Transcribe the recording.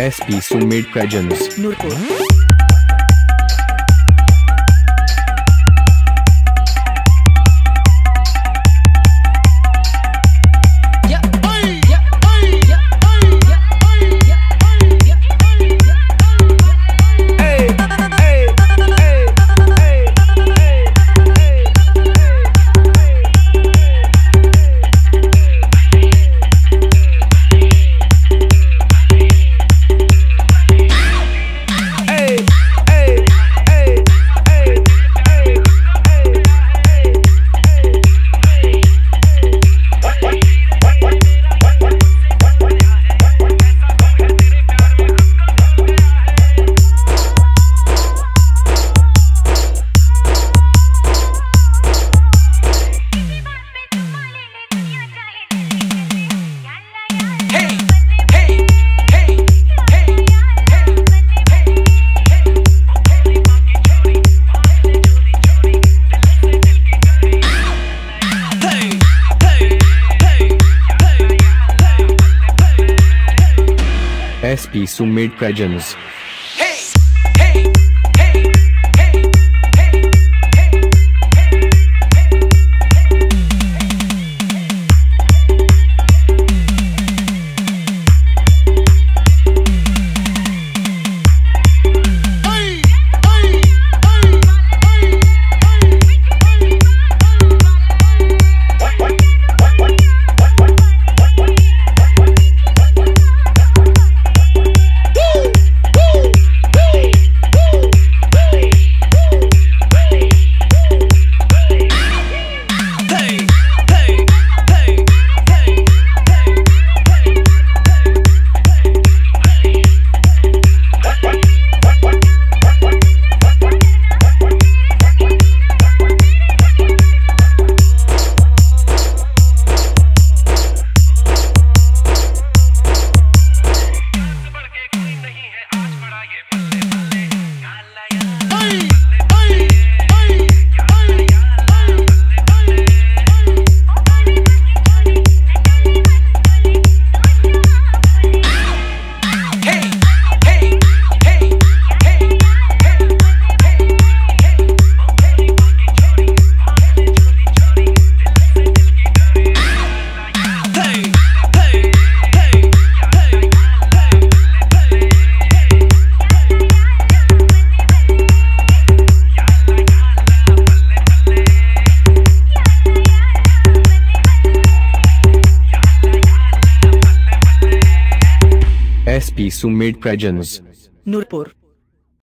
SP Sumit Kajans. Nurpur. SP Sumit S P Sumit presence Nurpur